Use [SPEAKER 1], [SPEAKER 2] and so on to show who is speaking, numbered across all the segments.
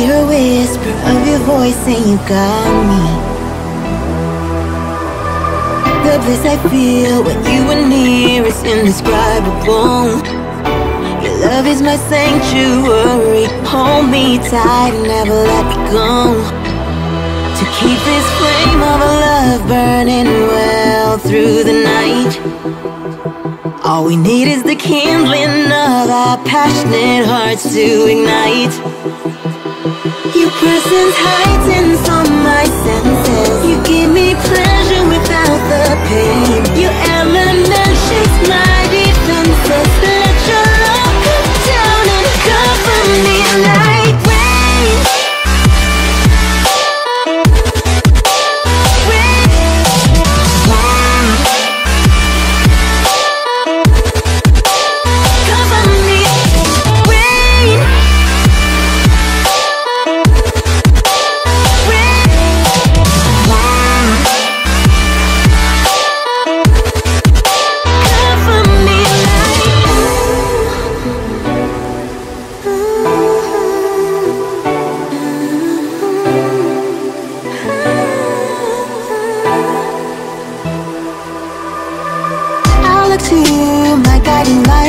[SPEAKER 1] hear a whisper of your voice and you got me. The bliss I feel when you are near is indescribable. Your love is my sanctuary. Hold me tight and never let me go. To keep this flame of a love burning well through the night. All we need is the kindling of our passionate hearts to ignite. Presence heightens all my senses. You give me pleasure without the pain. Your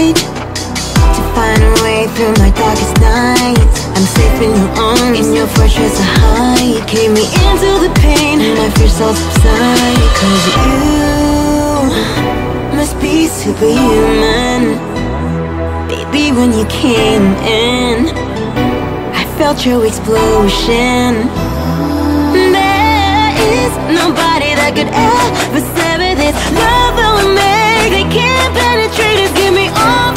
[SPEAKER 1] light To find a way through my darkest nights. I'm safe in your arms, in your fortress of hide. Came me into the pain, and my fears all subside. Cause you must be superhuman. Baby, when you came in I felt your explosion. There is nobody that could ever sever this love that we made all